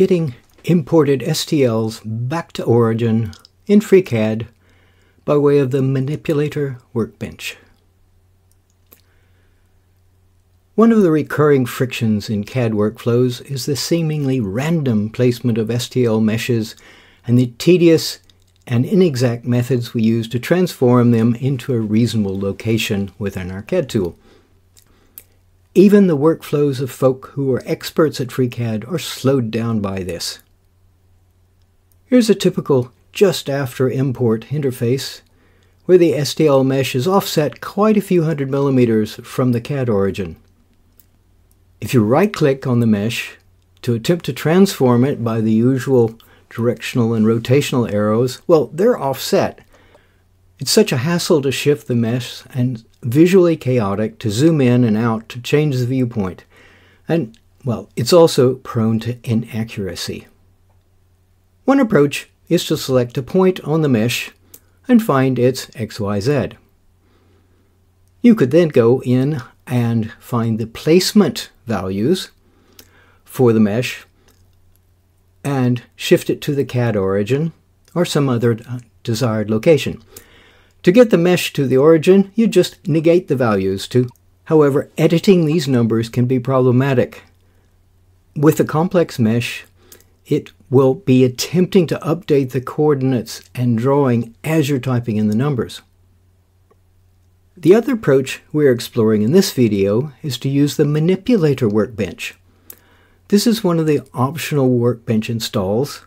getting imported STLs back to origin in FreeCAD by way of the manipulator workbench. One of the recurring frictions in CAD workflows is the seemingly random placement of STL meshes and the tedious and inexact methods we use to transform them into a reasonable location within our CAD tool. Even the workflows of folk who are experts at FreeCAD are slowed down by this. Here's a typical just after import interface where the STL mesh is offset quite a few hundred millimeters from the CAD origin. If you right click on the mesh to attempt to transform it by the usual directional and rotational arrows, well, they're offset. It's such a hassle to shift the mesh and visually chaotic to zoom in and out to change the viewpoint. And, well, it's also prone to inaccuracy. One approach is to select a point on the mesh and find its XYZ. You could then go in and find the placement values for the mesh and shift it to the CAD origin or some other uh, desired location. To get the mesh to the origin, you just negate the values to. However, editing these numbers can be problematic. With a complex mesh, it will be attempting to update the coordinates and drawing as you're typing in the numbers. The other approach we're exploring in this video is to use the manipulator workbench. This is one of the optional workbench installs.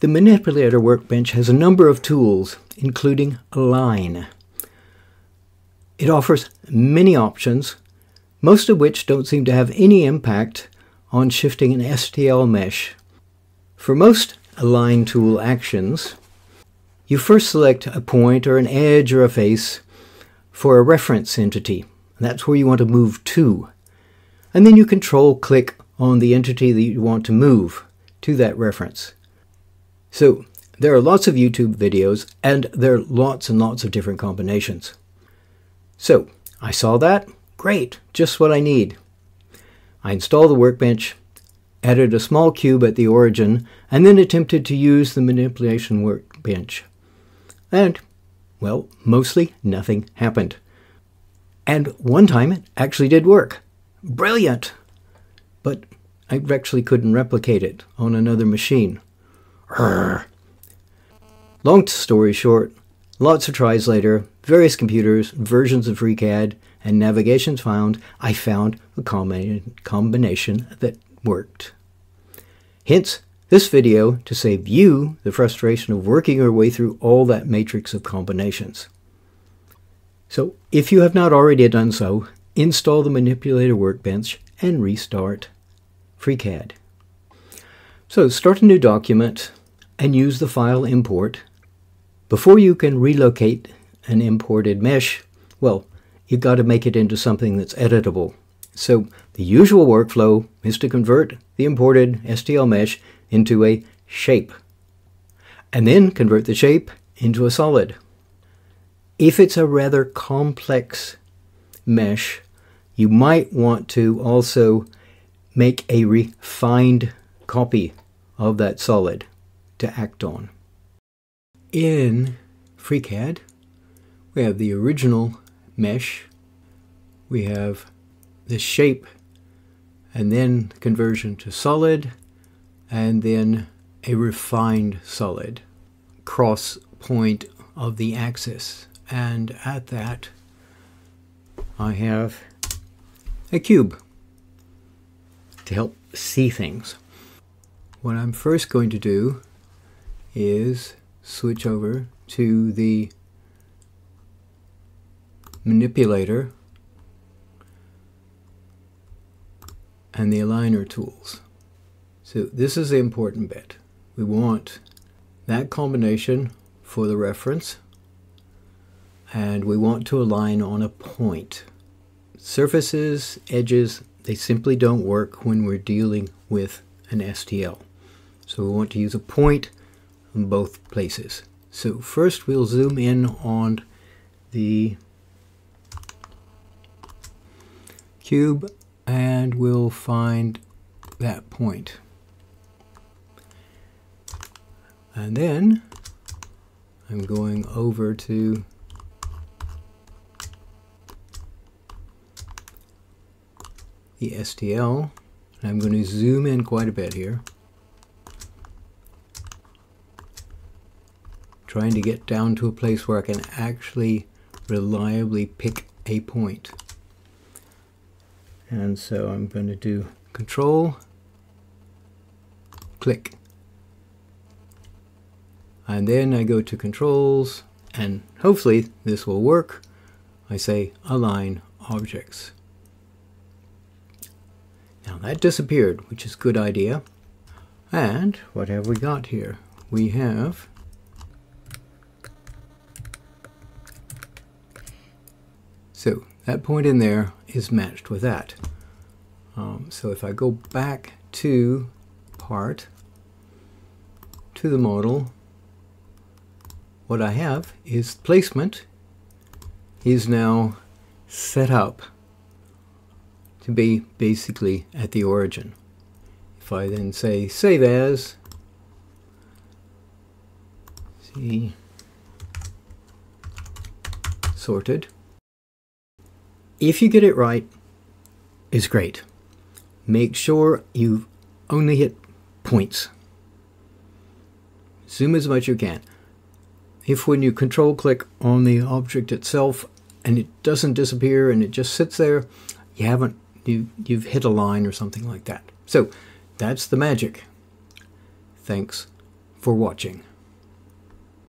The manipulator workbench has a number of tools, including Align. It offers many options, most of which don't seem to have any impact on shifting an STL mesh. For most Align tool actions, you first select a point or an edge or a face for a reference entity. That's where you want to move to. And then you control click on the entity that you want to move to that reference. So there are lots of YouTube videos and there are lots and lots of different combinations. So I saw that. Great, just what I need. I installed the workbench, added a small cube at the origin, and then attempted to use the manipulation workbench. And, well, mostly nothing happened. And one time it actually did work. Brilliant! But I actually couldn't replicate it on another machine. Urgh. Long story short, lots of tries later, various computers, versions of FreeCAD, and navigations found, I found a combination that worked. Hence, this video to save you the frustration of working your way through all that matrix of combinations. So, if you have not already done so, install the Manipulator Workbench and restart FreeCAD. So, start a new document and use the file import. Before you can relocate an imported mesh, well, you've got to make it into something that's editable. So, the usual workflow is to convert the imported STL mesh into a shape, and then convert the shape into a solid. If it's a rather complex mesh, you might want to also make a refined copy of that solid to act on. In FreeCAD, we have the original mesh, we have the shape, and then conversion to solid, and then a refined solid cross point of the axis. And at that, I have a cube to help see things. What I'm first going to do is switch over to the manipulator and the aligner tools. So this is the important bit. We want that combination for the reference and we want to align on a point. Surfaces, edges, they simply don't work when we're dealing with an STL. So we want to use a point both places. So first we'll zoom in on the cube and we'll find that point. And then I'm going over to the STL. and I'm going to zoom in quite a bit here. Trying to get down to a place where I can actually reliably pick a point. And so I'm going to do control, click. And then I go to controls and hopefully this will work. I say align objects. Now that disappeared, which is a good idea. And what have we got here? We have So that point in there is matched with that. Um, so if I go back to part, to the model, what I have is placement is now set up to be basically at the origin. If I then say save as, see, sorted, if you get it right, it's great. Make sure you only hit points. Zoom as much as you can. If when you control click on the object itself and it doesn't disappear and it just sits there, you haven't you, you've hit a line or something like that. So that's the magic. Thanks for watching.